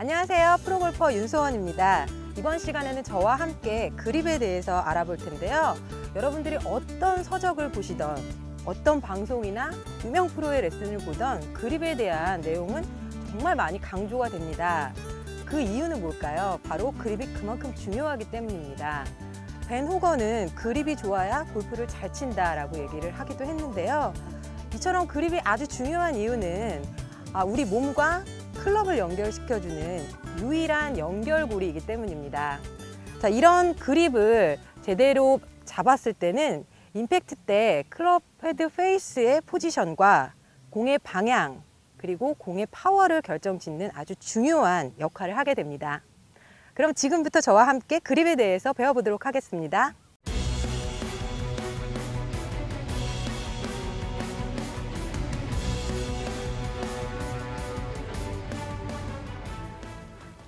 안녕하세요. 프로골퍼 윤소원입니다. 이번 시간에는 저와 함께 그립에 대해서 알아볼 텐데요. 여러분들이 어떤 서적을 보시던 어떤 방송이나 유명 프로의 레슨을 보던 그립에 대한 내용은 정말 많이 강조가 됩니다. 그 이유는 뭘까요? 바로 그립이 그만큼 중요하기 때문입니다. 벤 호거는 그립이 좋아야 골프를 잘 친다라고 얘기를 하기도 했는데요. 이처럼 그립이 아주 중요한 이유는 아, 우리 몸과 클럽을 연결시켜주는 유일한 연결고리이기 때문입니다. 자, 이런 그립을 제대로 잡았을 때는 임팩트 때 클럽 헤드 페이스의 포지션과 공의 방향 그리고 공의 파워를 결정짓는 아주 중요한 역할을 하게 됩니다. 그럼 지금부터 저와 함께 그립에 대해서 배워보도록 하겠습니다.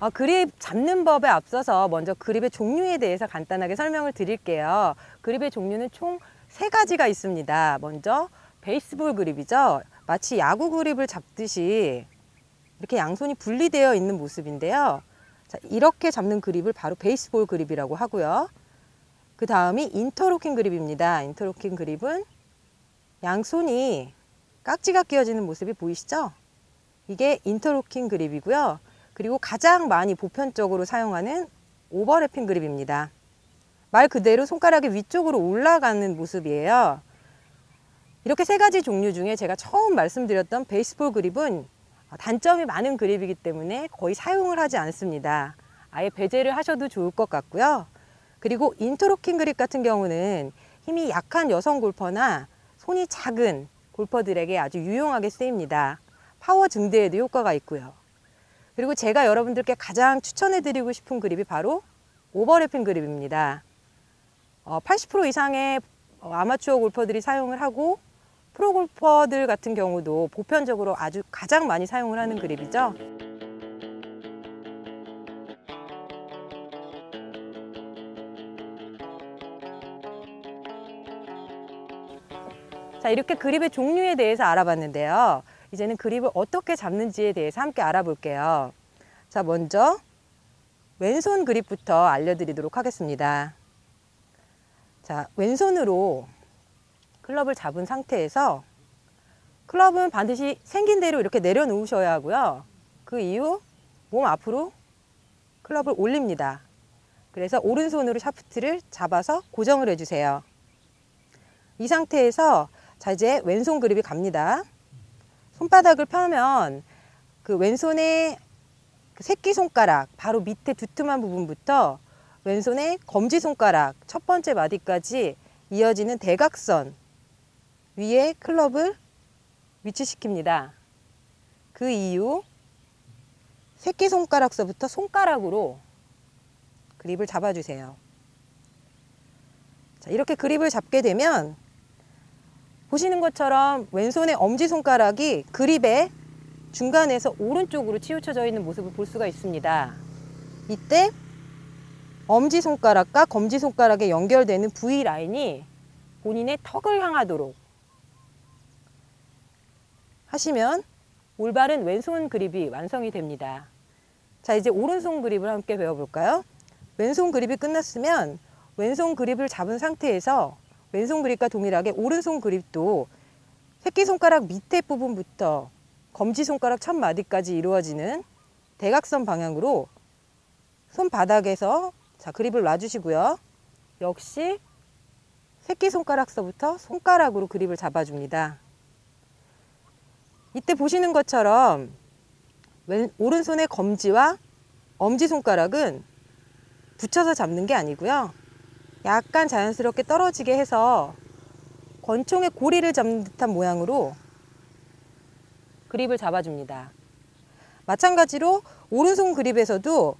어, 그립 잡는 법에 앞서서 먼저 그립의 종류에 대해서 간단하게 설명을 드릴게요. 그립의 종류는 총 세 가지가 있습니다. 먼저 베이스볼 그립이죠. 마치 야구 그립을 잡듯이 이렇게 양손이 분리되어 있는 모습인데요. 자, 이렇게 잡는 그립을 바로 베이스볼 그립이라고 하고요. 그 다음이 인터로킹 그립입니다. 인터로킹 그립은 양손이 깍지가 끼어지는 모습이 보이시죠? 이게 인터로킹 그립이고요. 그리고 가장 많이 보편적으로 사용하는 오버래핑 그립입니다. 말 그대로 손가락이 위쪽으로 올라가는 모습이에요. 이렇게 세 가지 종류 중에 제가 처음 말씀드렸던 베이스볼 그립은 단점이 많은 그립이기 때문에 거의 사용을 하지 않습니다. 아예 배제를 하셔도 좋을 것 같고요. 그리고 인터로킹 그립 같은 경우는 힘이 약한 여성 골퍼나 손이 작은 골퍼들에게 아주 유용하게 쓰입니다. 파워 증대에도 효과가 있고요. 그리고 제가 여러분들께 가장 추천해드리고 싶은 그립이 바로 오버래핑 그립입니다. 어, 80% 이상의 아마추어 골퍼들이 사용을 하고 프로 골퍼들 같은 경우도 보편적으로 아주 가장 많이 사용을 하는 그립이죠. 자, 이렇게 그립의 종류에 대해서 알아봤는데요. 이제는 그립을 어떻게 잡는지에 대해서 함께 알아볼게요. 자, 먼저 왼손 그립부터 알려드리도록 하겠습니다. 자, 왼손으로 클럽을 잡은 상태에서 클럽은 반드시 생긴 대로 이렇게 내려놓으셔야 하고요. 그 이후 몸 앞으로 클럽을 올립니다. 그래서 오른손으로 샤프트를 잡아서 고정을 해주세요. 이 상태에서 자 이제 왼손 그립이 갑니다. 손바닥을 펴면 그 왼손의 그 새끼 손가락 바로 밑에 두툼한 부분부터 왼손의 검지 손가락 첫 번째 마디까지 이어지는 대각선 위에 클럽을 위치시킵니다. 그 이후 새끼 손가락서부터 손가락으로 그립을 잡아주세요. 자, 이렇게 그립을 잡게 되면 보시는 것처럼 왼손의 엄지손가락이 그립의 중간에서 오른쪽으로 치우쳐져 있는 모습을 볼 수가 있습니다. 이때 엄지손가락과 검지손가락에 연결되는 V라인이 본인의 턱을 향하도록 하시면 올바른 왼손 그립이 완성이 됩니다. 자, 이제 오른손 그립을 함께 배워볼까요? 왼손 그립이 끝났으면 왼손 그립을 잡은 상태에서 왼손 그립과 동일하게 오른손 그립도 새끼손가락 밑에 부분부터 검지손가락 첫 마디까지 이루어지는 대각선 방향으로 손바닥에서 자 그립을 놔주시고요. 역시 새끼손가락서부터 손가락으로 그립을 잡아줍니다. 이때 보시는 것처럼 왼, 오른손의 검지와 엄지손가락은 붙여서 잡는 게 아니고요. 약간 자연스럽게 떨어지게 해서 권총의 고리를 잡는 듯한 모양으로 그립을 잡아줍니다. 마찬가지로 오른손 그립에서도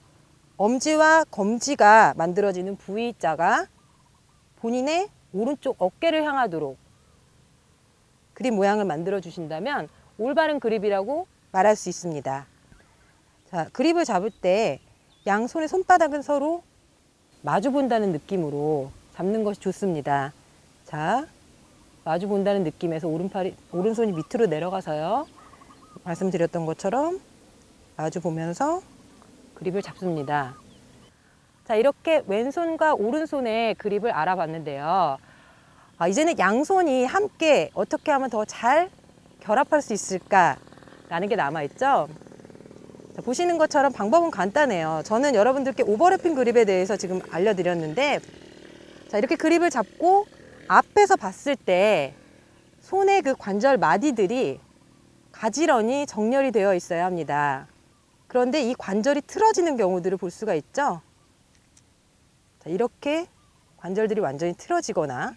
엄지와 검지가 만들어지는 V자가 본인의 오른쪽 어깨를 향하도록 그립 모양을 만들어 주신다면 올바른 그립이라고 말할 수 있습니다. 자, 그립을 잡을 때 양손의 손바닥은 서로 마주 본다는 느낌으로 잡는 것이 좋습니다. 자, 마주 본다는 느낌에서 오른팔이, 오른손이 밑으로 내려가서요. 말씀드렸던 것처럼 마주 보면서 그립을 잡습니다. 자, 이렇게 왼손과 오른손의 그립을 알아봤는데요. 아, 이제는 양손이 함께 어떻게 하면 더 잘 결합할 수 있을까라는 게 남아있죠. 자, 보시는 것처럼 방법은 간단해요. 저는 여러분들께 오버래핑 그립에 대해서 지금 알려드렸는데, 자, 이렇게 그립을 잡고 앞에서 봤을 때 손의 그 관절 마디들이 가지런히 정렬이 되어 있어야 합니다. 그런데 이 관절이 틀어지는 경우들을 볼 수가 있죠. 자, 이렇게 관절들이 완전히 틀어지거나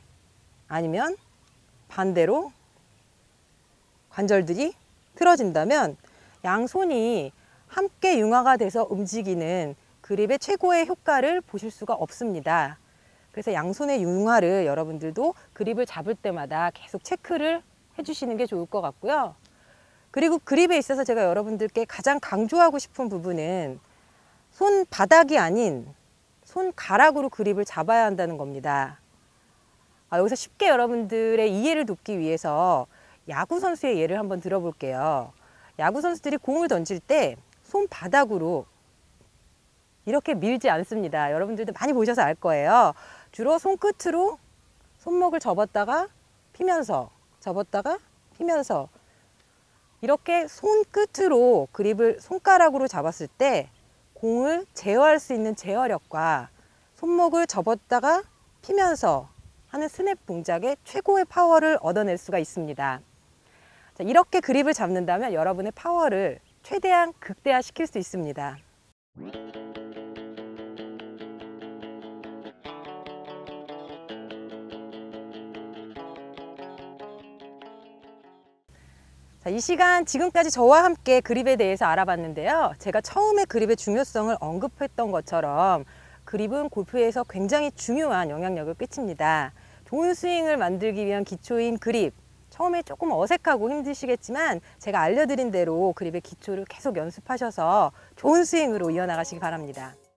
아니면 반대로 관절들이 틀어진다면 양손이 함께 융화가 돼서 움직이는 그립의 최고의 효과를 보실 수가 없습니다. 그래서 양손의 융화를 여러분들도 그립을 잡을 때마다 계속 체크를 해주시는 게 좋을 것 같고요. 그리고 그립에 있어서 제가 여러분들께 가장 강조하고 싶은 부분은 손바닥이 아닌 손가락으로 그립을 잡아야 한다는 겁니다. 아, 여기서 쉽게 여러분들의 이해를 돕기 위해서 야구 선수의 예를 한번 들어볼게요. 야구 선수들이 공을 던질 때 손바닥으로 이렇게 밀지 않습니다. 여러분들도 많이 보셔서 알 거예요. 주로 손끝으로 손목을 접었다가 피면서 접었다가 피면서 이렇게 손끝으로 그립을 손가락으로 잡았을 때 공을 제어할 수 있는 제어력과 손목을 접었다가 피면서 하는 스냅 동작의 최고의 파워를 얻어낼 수가 있습니다. 자, 이렇게 그립을 잡는다면 여러분의 파워를 최대한 극대화시킬 수 있습니다. 자, 이 시간 지금까지 저와 함께 그립에 대해서 알아봤는데요. 제가 처음에 그립의 중요성을 언급했던 것처럼 그립은 골프에서 굉장히 중요한 영향력을 끼칩니다. 좋은 스윙을 만들기 위한 기초인 그립. 처음에 조금 어색하고 힘드시겠지만 제가 알려드린 대로 그립의 기초를 계속 연습하셔서 좋은 스윙으로 이어나가시기 바랍니다.